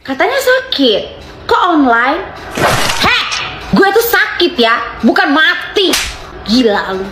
Katanya sakit. Kok online? Heh, gue tuh sakit ya, bukan mati. Gila lu.